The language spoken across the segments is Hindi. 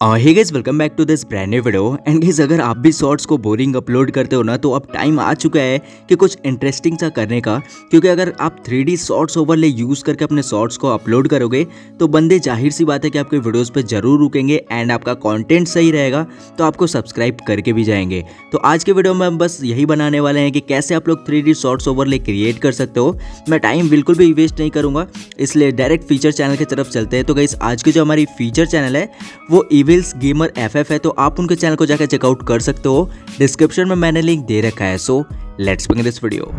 Hey guys welcome back to this brand new video and guys अगर आप भी शॉर्ट्स को बोरिंग अपलोड करते हो ना तो अब टाइम आ चुका है कि कुछ इंटरेस्टिंग सा करने का। क्योंकि अगर आप 3D शॉर्ट्स ओवरले यूज़ करके अपने शॉर्ट्स को अपलोड करोगे तो बंदे ज़ाहिर सी बात है कि आपके वीडियोस पे ज़रूर रुकेंगे एंड आपका कॉन्टेंट सही रहेगा तो आपको सब्सक्राइब करके भी जाएँगे। तो आज के वीडियो में हम बस यही बनाने वाले हैं कि कैसे आप लोग three D shorts overlay create कर सकते हो। मैं टाइम बिल्कुल भी वेस्ट नहीं करूँगा, इसलिए डायरेक्ट फीचर चैनल की तरफ़ चलते हैं। तो गाइस आज की जो हमारी फीचर चैनल है, वो इविल्स गेमर एफ़ है तो आप उनके चैनल को जाकर चेकआउट कर सकते हो। डिस्क्रिप्शन में मैंने लिंक दे रखा है so let's begin this video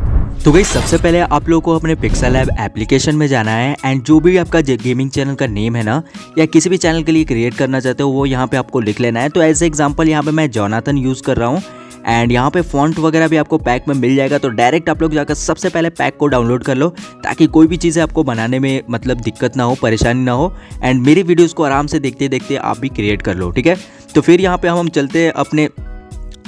तो गई सबसे पहले आप लोगों को अपने पिक्सल ऐप एप्लीकेशन में जाना है एंड जो भी आपका गेमिंग चैनल का नेम है ना, या किसी भी चैनल के लिए क्रिएट करना चाहते हो, वो यहाँ पे आपको लिख लेना है। तो एज एग्ज़ाम्पल यहाँ पे मैं जोनाथन यूज़ कर रहा हूँ। एंड यहाँ पे फॉन्ट वगैरह भी आपको पैक में मिल जाएगा तो डायरेक्ट आप लोग जाकर सबसे पहले पैक को डाउनलोड कर लो, ताकि कोई भी चीज़ें आपको बनाने में मतलब दिक्कत ना हो, परेशानी ना हो। एंड मेरी वीडियोज़ को आराम से देखते देखते आप भी क्रिएट कर लो, ठीक है? तो फिर यहाँ पर हम चलते हैं अपने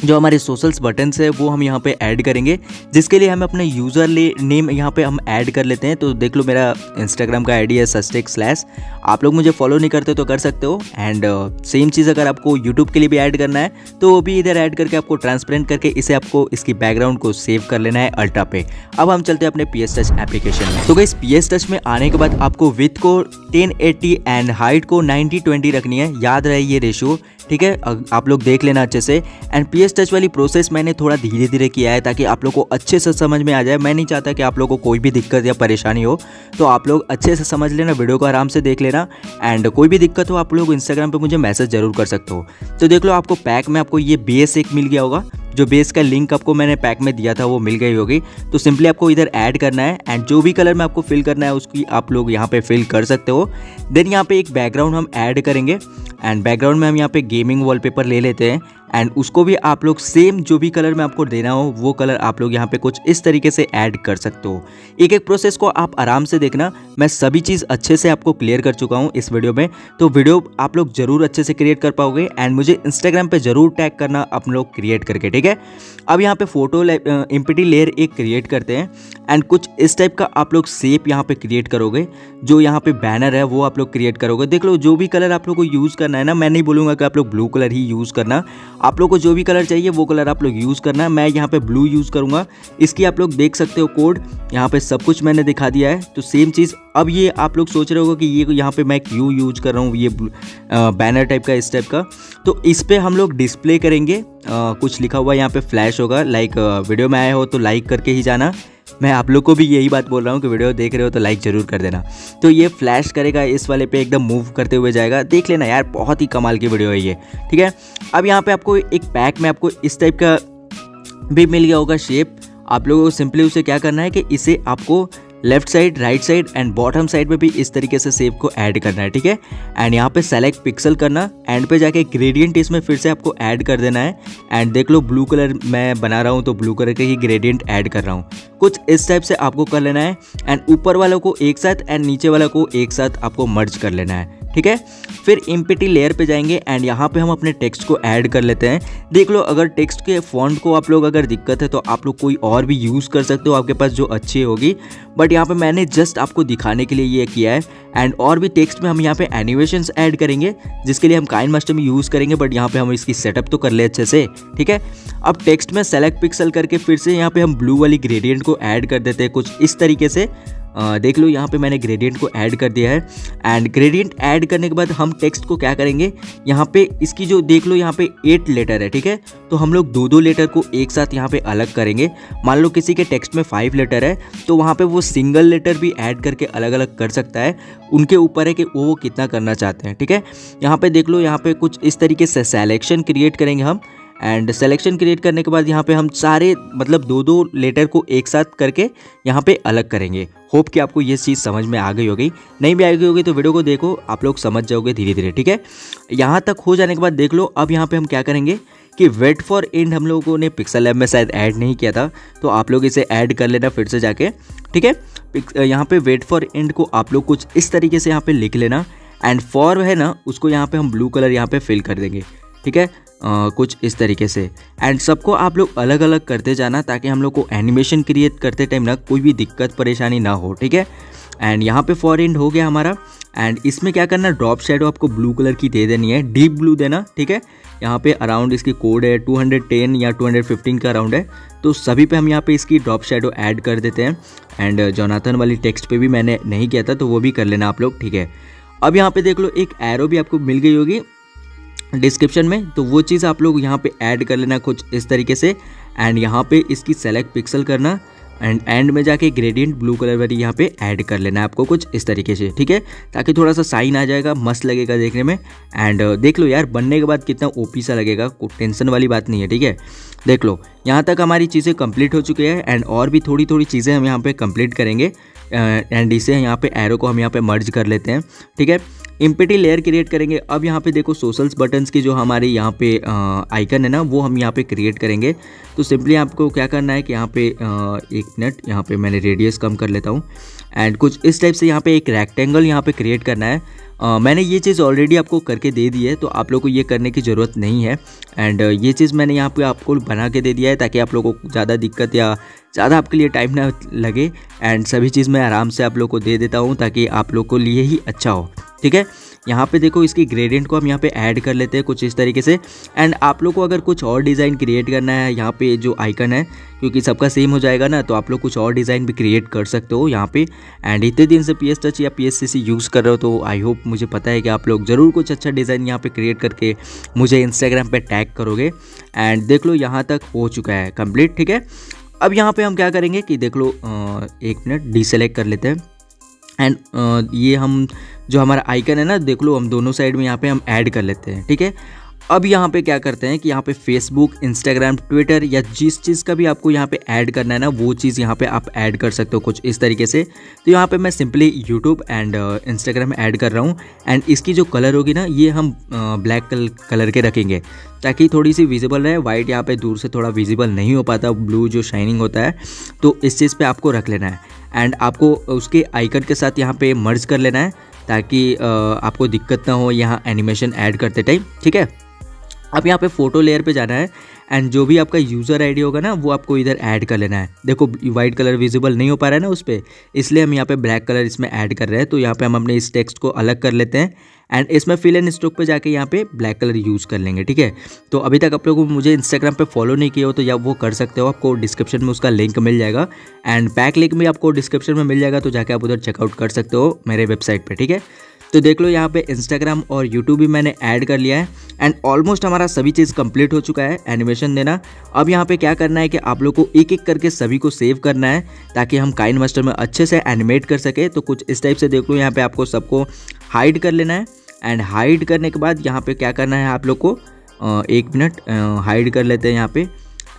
जो हमारे सोशल्स बटन्स है, वो हम यहाँ पे ऐड करेंगे, जिसके लिए हम अपने यूज़र नेम यहाँ पे हम ऐड कर लेते हैं। तो देख लो मेरा इंस्टाग्राम का आईडी है सस्टेक स्लैश आप लोग मुझे फॉलो नहीं करते तो कर सकते हो। एंड सेम चीज़ अगर आपको यूट्यूब के लिए भी ऐड करना है तो वो भी इधर ऐड करके आपको ट्रांसपेरेंट करके इसे आपको इसकी बैकग्राउंड को सेव कर लेना है अल्ट्रा पे अब हम चलते हैं अपने पी एस टच एप्लीकेशन में। तो इस पी एस टच में आने के बाद आपको विथ को टेन एंड हाइट को नाइनटी ट्वेंटी रखनी है। याद रहे ये रेशियो ठीक है? आप लोग देख लेना अच्छे से। एंड पीएस टच वाली प्रोसेस मैंने थोड़ा धीरे धीरे किया है ताकि आप लोग को अच्छे से समझ में आ जाए। मैं नहीं चाहता कि आप लोग को कोई भी दिक्कत या परेशानी हो तो आप लोग अच्छे से समझ लेना वीडियो को आराम से देख लेना। एंड कोई भी दिक्कत हो, आप लोग इंस्टाग्राम पर मुझे मैसेज ज़रूर कर सकते हो। तो देख लो, आपको पैक में आपको ये एक मिल गया होगा। जो बेस का लिंक आपको मैंने पैक में दिया था, वो मिल गई होगी। तो सिंपली आपको इधर ऐड करना है एंड जो भी कलर में आपको फिल करना है, उसकी आप लोग यहाँ पे फिल कर सकते हो। देन यहाँ पे एक बैकग्राउंड हम ऐड करेंगे एंड बैकग्राउंड में हम यहाँ पे गेमिंग वॉलपेपर ले लेते हैं। एंड उसको भी आप लोग सेम जो भी कलर में आपको देना हो, वो कलर आप लोग यहाँ पे कुछ इस तरीके से ऐड कर सकते हो। एक एक प्रोसेस को आप आराम से देखना। मैं सभी चीज़ अच्छे से आपको क्लियर कर चुका हूँ इस वीडियो में। तो वीडियो आप लोग ज़रूर अच्छे से क्रिएट कर पाओगे। एंड मुझे इंस्टाग्राम पर ज़रूर टैग करना आप लोग क्रिएट करके, ठीक है? अब यहाँ पर फ़ोटो इम्पिटी लेयर एक क्रिएट करते हैं। एंड कुछ इस टाइप का आप लोग सेप यहाँ पे क्रिएट करोगे। जो यहाँ पे बैनर है, वो आप लोग क्रिएट करोगे। देख लो, जो भी कलर आप लोग को यूज़ करना है ना, मैं नहीं बोलूँगा कि आप लोग ब्लू कलर ही यूज़ करना। आप लोग को जो भी कलर चाहिए वो कलर आप लोग यूज़ करना। है मैं यहाँ पे ब्लू यूज़ करूँगा। इसकी आप लोग देख सकते हो कोड यहाँ पे सब कुछ मैंने दिखा दिया है। तो सेम चीज़ अब ये आप लोग सोच रहे हो कि ये यहाँ पे मैं क्यू यूज़ कर रहा हूँ ये बैनर टाइप का इस टाइप का। तो इस पर हम लोग डिस्प्ले करेंगे। आ, कुछ लिखा हुआ यहाँ पे फ्लैश होगा। लाइक वीडियो में आया हो तो लाइक करके ही जाना। मैं आप लोग को भी यही बात बोल रहा हूँ कि वीडियो देख रहे हो तो लाइक ज़रूर कर देना। तो ये फ्लैश करेगा, इस वाले पे एकदम मूव करते हुए जाएगा। देख लेना यार, बहुत ही कमाल की वीडियो है ये, ठीक है? अब यहाँ पे आपको एक पैक में आपको इस टाइप का भी मिल गया होगा शेप आप लोगों को सिंपली उसे क्या करना है कि इसे आपको left side, right side and bottom side में भी इस तरीके से सेव को ऐड करना है, ठीक है? एंड यहाँ पे सेलेक्ट पिक्सल करना एंड पे जाके ग्रेडियंट इसमें फिर से आपको ऐड कर देना है। एंड देख लो ब्लू कलर मैं बना रहा हूँ तो ब्लू कलर के ही ग्रेडियंट ऐड कर रहा हूँ। कुछ इस टाइप से आपको कर लेना है एंड ऊपर वालों को एक साथ एंड नीचे वालों को एक साथ आपको मर्ज कर लेना है। ठीक है? फिर इम्पिटी लेयर पे जाएँगे एंड यहाँ पे हम अपने टेक्स्ट को ऐड कर लेते हैं। देख लो, अगर टेक्स्ट के फॉन्ट को आप लोग अगर दिक्कत है तो आप लोग कोई और भी यूज़ कर सकते हो, आपके पास जो अच्छी होगी। बट यहाँ पे मैंने जस्ट आपको दिखाने के लिए ये किया है। एंड और भी टेक्स्ट में हम यहाँ पे एनिमेशन ऐड करेंगे, जिसके लिए हम काइन मास्टर में यूज़ करेंगे बट यहाँ पर हम इसकी सेटअप तो कर ले अच्छे से, ठीक है? अब टेक्स्ट में सेलेक्ट पिक्सल करके फिर से यहाँ पर हम ब्लू वाली ग्रेडियंट को ऐड कर देते हैं कुछ इस तरीके से। देख लो, यहाँ पे मैंने ग्रेडियंट को ऐड कर दिया है। एंड ग्रेडियंट ऐड करने के बाद हम टेक्स्ट को क्या करेंगे? यहाँ पे इसकी जो, देख लो, यहाँ पे एट लेटर है, ठीक है? तो हम लोग दो दो लेटर को एक साथ यहाँ पे अलग करेंगे। मान लो किसी के टेक्स्ट में फाइव लेटर है तो वहाँ पे वो सिंगल लेटर भी ऐड करके अलग अलग कर सकता है। उनके ऊपर है कि वो वो कितना करना चाहते हैं, ठीक है? यहाँ पे देख लो, यहाँ पे कुछ इस तरीके से सेलेक्शन क्रिएट करेंगे हम। एंड सेलेक्शन क्रिएट करने के बाद यहाँ पे हम सारे मतलब दो दो लेटर को एक साथ करके यहाँ पे अलग करेंगे। होप कि आपको ये चीज़ समझ में आ गई होगी। नहीं भी आ गई होगी तो वीडियो को देखो, आप लोग समझ जाओगे धीरे धीरे ठीक है? यहाँ तक हो जाने के बाद देख लो, अब यहाँ पे हम क्या करेंगे कि वेट फॉर एंड हम लोगों ने पिक्सल लैब में शायद ऐड नहीं किया था तो आप लोग इसे ऐड कर लेना फिर से जाके, ठीक है? यहाँ पे वेट फॉर एंड को आप लोग कुछ इस तरीके से यहाँ पे लिख लेना एंड फॉर है ना, उसको यहाँ पे हम ब्लू कलर यहाँ पे फिल कर देंगे, ठीक है? कुछ इस तरीके से। एंड सबको आप लोग अलग अलग करते जाना ताकि हम लोग को एनिमेशन क्रिएट करते टाइम ना कोई भी दिक्कत, परेशानी ना हो, ठीक है? एंड यहाँ पे फॉर एंड हो गया हमारा। एंड इसमें क्या करना ड्रॉप शेडो आपको ब्लू कलर की दे देनी है डीप ब्लू देना, ठीक है? यहाँ पे अराउंड इसकी कोड है 210 या 215 का अराउंड है। तो सभी पे हम यहाँ पे इसकी ड्रॉप शेडो ऐड कर देते हैं। एंड जोनाथन वाली टेक्स्ट पे भी मैंने नहीं किया था तो वो भी कर लेना आप लोग, ठीक है? अब यहाँ पे देख लो, एक एरो भी आपको मिल गई होगी। डिस्क्रिप्शन में तो वो चीज़ आप लोग यहाँ पे ऐड कर लेना कुछ इस तरीके से एंड यहाँ पे इसकी सेलेक्ट पिक्सल करना। एंड एंड में जाके ग्रेडियंट ब्लू कलर वाली यहाँ पे ऐड कर लेना है आपको कुछ इस तरीके से, ठीक है? ताकि थोड़ा सा साइन आ जाएगा, मस्त लगेगा देखने में। एंड देख लो यार, बनने के बाद कितना ओपी सा लगेगा कोई टेंशन वाली बात नहीं है, ठीक है? देख लो, यहाँ तक हमारी चीज़ें कंप्लीट हो चुकी है, एंड और भी थोड़ी थोड़ी चीज़ें हम यहाँ पे कंप्लीट करेंगे। एंड इसे यहाँ पे एरो को हम यहाँ पे मर्ज कर लेते हैं, ठीक है? इम्पिटी लेयर क्रिएट करेंगे। अब यहाँ पे देखो सोशल्स बटन्स की जो हमारे यहाँ पे आइकन है ना, वो हम यहाँ पे क्रिएट करेंगे। तो सिंपली आपको क्या करना है कि यहाँ पे एक मिनट यहाँ पे मैंने रेडियस कम कर लेता हूँ। एंड कुछ इस टाइप से यहाँ पे एक रेक्टेंगल यहाँ पे क्रिएट करना है। Uh, मैंने ये चीज़ ऑलरेडी आपको करके दे दी है तो आप लोग को ये करने की ज़रूरत नहीं है। एंड ये चीज़ मैंने यहाँ पे आपको बना के दे दिया है ताकि आप लोगों को ज़्यादा दिक्कत या ज़्यादा आपके लिए टाइम ना लगे। एंड सभी चीज़ मैं आराम से आप लोग को दे देता हूँ ताकि आप लोग को लिए ही अच्छा हो। ठीक है? यहाँ पे देखो इसकी ग्रेडियंट को हम यहाँ पे ऐड कर लेते हैं कुछ इस तरीके से। एंड आप लोग को अगर कुछ और डिज़ाइन क्रिएट करना है, यहाँ पे जो आइकन है, क्योंकि सबका सेम हो जाएगा ना तो आप लोग कुछ और डिज़ाइन भी क्रिएट कर सकते हो यहाँ पे। एंड इतने दिन से पी एस टच या पी यूज़ कर रहे हो तो आई होप मुझे पता है कि आप लोग ज़रूर कुछ अच्छा डिज़ाइन यहाँ पे क्रिएट करके मुझे इंस्टाग्राम पे टैग करोगे। एंड देख लो यहाँ तक हो चुका है कंप्लीट ठीक है? अब यहाँ पे हम क्या करेंगे कि देख लो एक मिनट डी सेलेक्ट कर लेते हैं। एंड uh, ये हम जो हमारा आइकन है ना देख लो हम दोनों साइड में यहाँ पे हम ऐड कर लेते हैं ठीक है? अब यहाँ पे क्या करते हैं कि यहाँ पे फेसबुक इंस्टाग्राम ट्विटर या जिस चीज़ का भी आपको यहाँ पे ऐड करना है ना वो चीज़ यहाँ पे आप ऐड कर सकते हो कुछ इस तरीके से। तो यहाँ पे मैं simply YouTube and Instagram add कर रहा हूँ एंड इसकी जो कलर होगी ना ये हम ब्लैक uh, कलर के रखेंगे ताकि थोड़ी सी विजिबल रहे वाइट यहाँ पे दूर से थोड़ा विजिबल नहीं हो पाता ब्लू जो शाइनिंग होता है तो इस चीज़ पर आपको रख लेना है एंड आपको उसके आइकन के साथ यहाँ पे मर्ज कर लेना है ताकि आपको दिक्कत ना हो यहाँ एनिमेशन ऐड करते टाइम ठीक है? अब यहाँ पे फ़ोटो लेयर पे जाना है एंड जो भी आपका यूज़र आईडी होगा ना, वो आपको इधर ऐड कर लेना है। देखो वाइट कलर विजिबल नहीं हो पा रहा है ना उस पर इसलिए हम यहाँ पे ब्लैक कलर इसमें ऐड कर रहे हैं। तो यहाँ पे हम अपने इस टेक्स्ट को अलग कर लेते हैं एंड इसमें फिल एंड स्टॉक पे जाके यहाँ पे ब्लैक कलर यूज़ कर लेंगे, ठीक है? तो अभी तक आप लोगों को मुझे इंस्टाग्राम पे फॉलो नहीं किया हो तो या वो कर सकते हो, आपको डिस्क्रिप्शन में उसका लिंक मिल जाएगा एंड पैक लिंक भी आपको डिस्क्रिप्शन में मिल जाएगा तो जाके आप उधर चेकआउट कर सकते हो मेरे वेबसाइट पर ठीक है? तो देख लो यहाँ पे इंस्टाग्राम और यूट्यूब भी मैंने ऐड कर लिया है एंड ऑलमोस्ट हमारा सभी चीज़ कंप्लीट हो चुका है एनिमेशन देना। अब यहाँ पे क्या करना है कि आप लोग को एक एक करके सभी को सेव करना है, ताकि हम काइन मास्टर में अच्छे से एनिमेट कर सके। तो कुछ इस टाइप से देख लो, यहाँ पे आपको सबको हाइड कर लेना है एंड हाइड करने के बाद यहाँ पे क्या करना है आप लोग को? एक मिनट हाइड कर लेते हैं यहाँ पे।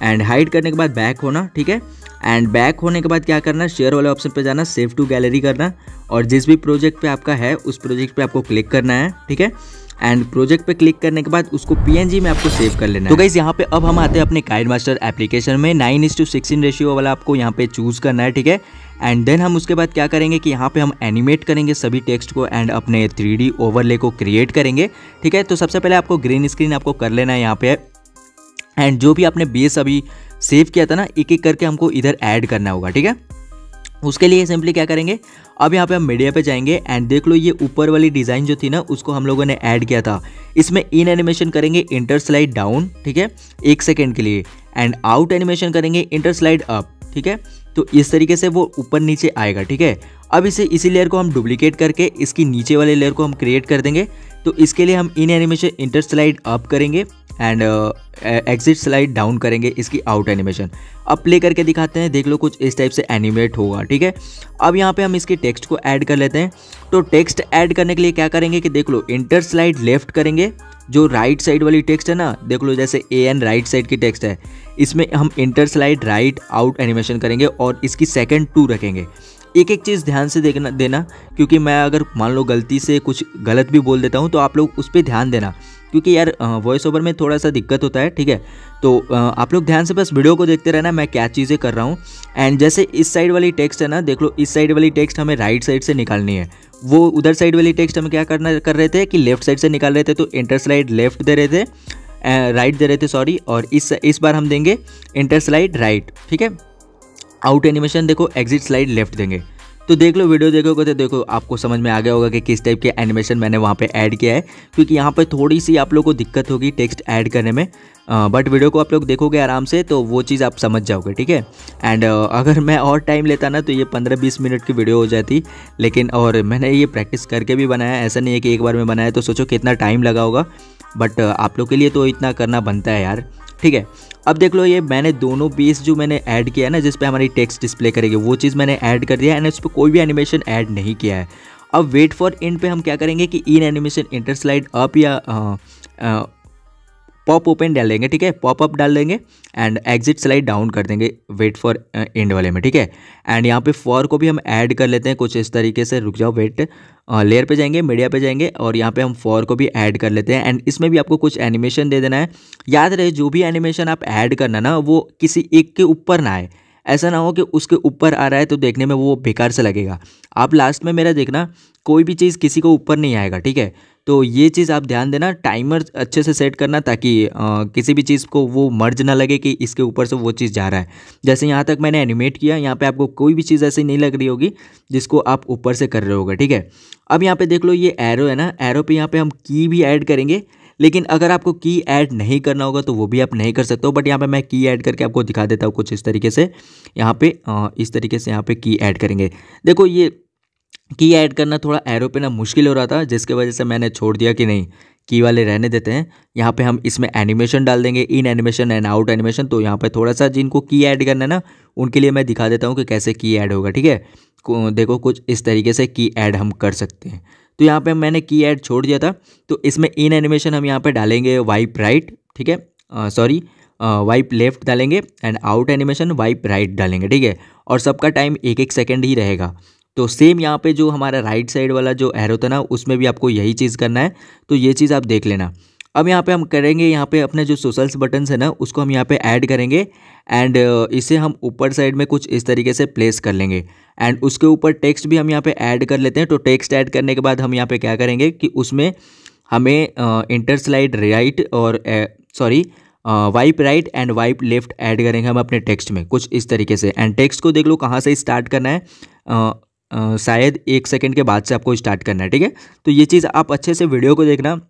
एंड हाइड करने के बाद बैक होना, ठीक है? एंड बैक होने के बाद क्या करना? शेयर वाले ऑप्शन पे जाना सेव टू गैलरी करना। और जिस भी प्रोजेक्ट पे आपका है, उस प्रोजेक्ट पे आपको क्लिक करना है, ठीक है? एंड प्रोजेक्ट पे क्लिक करने के बाद उसको पीएनजी में आपको सेव कर लेना है। तो गाइज़ यहाँ पे अब हम आते हैं अपने काइड मास्टर एप्लीकेशन में। Nine is to sixteen ratio वाला आपको यहाँ पे चूज़ करना है, ठीक है? एंड देन हम उसके बाद क्या करेंगे कि यहाँ पे हम एनिमेट करेंगे सभी टेक्स्ट को एंड अपने थ्री ओवरले को क्रिएट करेंगे, ठीक है? तो सबसे पहले आपको ग्रीन स्क्रीन आपको कर लेना है यहाँ पे। एंड जो भी आपने बेस अभी सेव किया था ना एक एक करके हमको इधर ऐड करना होगा, ठीक है? उसके लिए सिंपली क्या करेंगे? अब यहाँ पे हम मीडिया पे जाएँगे एंड देख लो ये ऊपर वाली डिज़ाइन जो थी ना, उसको हम लोगों ने ऐड किया था। इसमें इन एनिमेशन करेंगे इंटर स्लाइड डाउन ठीक है? एक सेकेंड के लिए। एंड आउट एनिमेशन करेंगे इंटर स्लाइड अप ठीक है? तो इस तरीके से वो ऊपर नीचे आएगा, ठीक है? अब इसे इसी लेयर को हम डुप्लीकेट करके, इसकी नीचे वाले लेयर को हम क्रिएट कर देंगे। तो इसके लिए हम in animation enter slide up करेंगे। एंड एग्जिट स्लाइड डाउन करेंगे इसकी आउट एनिमेशन अब प्ले करके दिखाते हैं, देख लो कुछ इस टाइप से एनिमेट होगा, ठीक है? अब यहाँ पे हम इसके टेक्स्ट को ऐड कर लेते हैं. तो टेक्स्ट ऐड करने के लिए क्या करेंगे कि देख लो इंटर स्लाइड लेफ़्ट करेंगे, जो राइट साइड वाली टेक्स्ट है ना, देख लो जैसे ए एन राइट साइड की टेक्स्ट है. इसमें हम enter slide right out animation करेंगे और इसकी सेकेंड टू रखेंगे. एक एक चीज़ ध्यान से देखना, देना, क्योंकि मैं अगर मान लो गलती से कुछ गलत भी बोल देता हूँ तो आप लोग उस पर ध्यान देना. क्योंकि यार वॉइस ओवर में थोड़ा सा दिक्कत होता है, ठीक है? तो आप लोग ध्यान से बस वीडियो को देखते रहना, मैं क्या चीज़ें कर रहा हूँ। एंड जैसे इस साइड वाली टेक्स्ट है ना, देख लो, इस साइड वाली टेक्स्ट हमें राइट साइड से निकालनी है। वो उधर साइड वाली टेक्स्ट हम क्या करना, कर रहे थे कि लेफ़्ट साइड से निकाल रहे थे तो इंटर स्लाइड लेफ़्ट दे रहे थे राइट दे रहे थे सॉरी और इस इस बार हम देंगे इंटर स्लाइड राइट ठीक है? आउट एनिमेशन देखो एग्जिट स्लाइड लेफ़्ट देंगे। तो देख लो वीडियो देखोगे तो देखो, आपको समझ में आ गया होगा कि किस टाइप के एनिमेशन मैंने वहाँ पे ऐड किया है। क्योंकि यहाँ पे थोड़ी सी आप लोग को दिक्कत होगी टेक्स्ट ऐड करने में। बट वीडियो को आप लोग देखोगे आराम से तो वो चीज़ आप समझ जाओगे, ठीक है? एंड अगर मैं और टाइम लेता ना तो ये पंद्रह बीस मिनट की वीडियो हो जाती। लेकिन, और मैंने ये प्रैक्टिस करके भी बनाया, ऐसा नहीं है कि एक बार में बनाया तो सोचो कितना टाइम लगा होगा। बट आप लोग के लिए तो इतना करना बनता है यार। ठीक है, अब देख लो ये मैंने दोनों बेस जो मैंने ऐड किया है ना, जिस पे हमारी टेक्स्ट डिस्प्ले करेगी, वो चीज़ मैंने ऐड कर दिया है एंड उस पर कोई भी एनिमेशन ऐड नहीं किया है। अब वेट फॉर इंड पे हम क्या करेंगे कि in animation enter slide up या पॉप ओपन डाल देंगे ठीक है? पॉप अप डाल देंगे एंड एग्जिट स्लाइड डाउन कर देंगे वेट फॉर एंड वाले में, ठीक है? एंड यहाँ पे फॉर को भी हम ऐड कर लेते हैं कुछ इस तरीके से, रुक जाओ वेट लेयर पे जाएँगे मीडिया पे जाएँगे और यहाँ पे हम फॉर को भी ऐड कर लेते हैं। एंड इसमें भी आपको कुछ एनिमेशन दे देना है। याद रहे, जो भी एनिमेशन आप ऐड करना ना, वो किसी एक के ऊपर ना आए। ऐसा ना हो कि उसके ऊपर आ रहा है तो देखने में वो बेकार से लगेगा। आप लास्ट में मेरा देखना, कोई भी चीज़ किसी को ऊपर नहीं आएगा, ठीक है? तो ये चीज़ आप ध्यान देना टाइमर अच्छे से सेट करना ताकि आ, किसी भी चीज़ को वो मर्ज ना लगे कि इसके ऊपर से वो चीज़ जा रहा है। जैसे यहाँ तक मैंने एनिमेट किया यहाँ पे आपको कोई भी चीज़ ऐसी नहीं लग रही होगी जिसको आप ऊपर से कर रहे होगा ठीक है? अब यहाँ पे देख लो ये एरो है ना एरो पे यहाँ पे हम की भी ऐड करेंगे लेकिन अगर आपको की ऐड नहीं करना होगा तो वो भी आप नहीं कर सकते हो बट यहाँ पे मैं की ऐड करके आपको दिखा देता हूँ कुछ इस तरीके से। यहाँ पे इस तरीके से यहाँ पे की ऐड करेंगे। देखो ये की ऐड करना थोड़ा एरो पे ना मुश्किल हो रहा था, जिसके वजह से मैंने छोड़ दिया कि नहीं की वाले रहने देते हैं। यहाँ पे हम इसमें एनिमेशन डाल देंगे in animation and out animation तो यहाँ पे थोड़ा सा जिनको की ऐड करना है ना, उनके लिए मैं दिखा देता हूँ कि कैसे की ऐड होगा, ठीक है? देखो कुछ इस तरीके से की ऐड हम कर सकते हैं। तो यहाँ पे मैंने की ऐड छोड़ दिया था तो इसमें इन एनिमेशन हम यहाँ पे डालेंगे वाइप राइट ठीक है? सॉरी वाइप लेफ़्ट डालेंगे and out animation wipe right डालेंगे, ठीक है? और सबका टाइम एक एक सेकेंड ही रहेगा। तो सेम यहाँ पे जो हमारा राइट साइड वाला जो एरो था ना, उसमें भी आपको यही चीज़ करना है। तो ये चीज़ आप देख लेना। अब यहाँ पे हम करेंगे, यहाँ पे अपने जो सोशल्स बटन्स है ना, उसको हम यहाँ पे ऐड करेंगे एंड इसे हम ऊपर साइड में कुछ इस तरीके से प्लेस कर लेंगे। एंड उसके ऊपर टेक्स्ट भी हम यहाँ पे ऐड कर लेते हैं। तो टेक्स्ट ऐड करने के बाद हम यहाँ पे क्या करेंगे कि उसमें हमें इंटर स्लाइड राइट और sorry wipe right and wipe left add करेंगे हम अपने टेक्स्ट में, कुछ इस तरीके से। एंड टेक्स्ट को देख लो कहाँ से स्टार्ट करना है। शायद एक सेकंड के बाद से आपको स्टार्ट करना है, ठीक है? तो ये चीज़ आप अच्छे से वीडियो को देखना,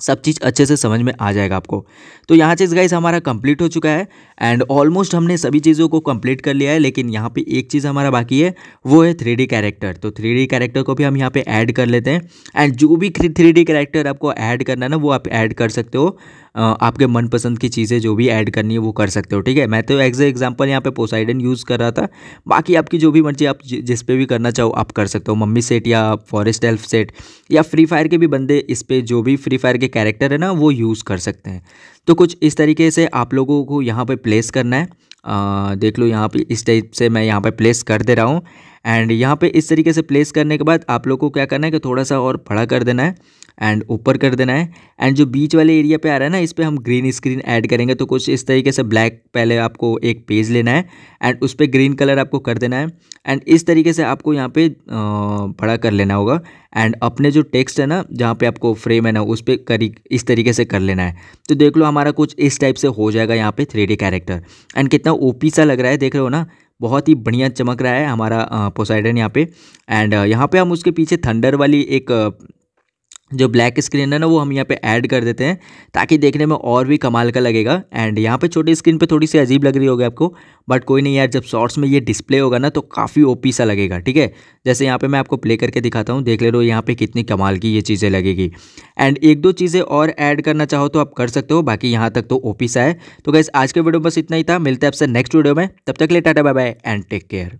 सब चीज़ अच्छे से समझ में आ जाएगा आपको। तो यहाँ चीज़ गाइस हमारा कंप्लीट हो चुका है एंड ऑलमोस्ट हमने सभी चीज़ों को कंप्लीट कर लिया है, लेकिन यहाँ पे एक चीज़ हमारा बाकी है, वो है थ्री डी कैरेक्टर तो थ्री डी कैरेक्टर को भी हम यहाँ पे ऐड कर लेते हैं एंड जो भी थ्री डी कैरेक्टर आपको ऐड करना ना, वो आप ऐड कर सकते हो। आपके मनपसंद की चीज़ें जो भी ऐड करनी है वो कर सकते हो ठीक है? मैं तो एग्ज एग्ज़ाम्पल यहाँ पे पोसाइडन यूज़ कर रहा था। बाकी आपकी जो भी मर्ज़ी आप जिस पे भी करना चाहो आप कर सकते हो। मम्मी सेट या फॉरेस्ट एल्फ सेट या फ्री फायर के भी बंदे इस पर जो भी फ्री फायर के कैरेक्टर है ना वो यूज़ कर सकते हैं। तो कुछ इस तरीके से आप लोगों को यहाँ पर प्लेस करना है। आ, देख लो यहाँ पे इस टाइप से मैं यहाँ पर प्लेस कर दे रहा हूँ। एंड यहाँ पे इस तरीके से प्लेस करने के बाद आप लोग को क्या करना है कि थोड़ा सा और बड़ा कर देना है एंड ऊपर कर देना है। एंड जो बीच वाले एरिया पे आ रहा है ना, इस पर हम ग्रीन स्क्रीन ऐड करेंगे। तो कुछ इस तरीके से ब्लैक पहले आपको एक पेज लेना है एंड उस पर ग्रीन कलर आपको कर देना है। एंड इस तरीके से आपको यहाँ पे बड़ा कर लेना होगा। एंड अपने जो टेक्स्ट है ना, जहाँ पे आपको फ्रेम है ना, उस पर करी, इस तरीके से कर लेना है। तो देख लो हमारा कुछ इस टाइप से हो जाएगा यहाँ पे थ्री कैरेक्टर एंड कितना ओपी सा लग रहा है, देख रहे हो ना? बहुत ही बढ़िया चमक रहा है हमारा पोसाइडन यहाँ पे। एंड यहाँ पे हम उसके पीछे थंडर वाली एक जो ब्लैक स्क्रीन है ना, वो हम यहाँ पे ऐड कर देते हैं, ताकि देखने में और भी कमाल का लगेगा। एंड यहाँ पे छोटी स्क्रीन पे थोड़ी सी अजीब लग रही होगी आपको बट कोई नहीं यार, जब शॉर्ट्स में ये डिस्प्ले होगा ना तो काफ़ी ओपी सा लगेगा, ठीक है? जैसे यहाँ पे मैं आपको प्ले करके दिखाता हूँ, देख ले लो यहाँ पे कितनी कमाल की ये चीज़ें लगेगी। एंड एक दो चीज़ें और ऐड करना चाहो तो आप कर सकते हो, बाकी यहाँ तक तो ओपी सा है। तो गैस आज के वीडियो बस इतना ही था, मिलते हैं आपसे नेक्स्ट वीडियो में, तब तक ले tata bye bye and take care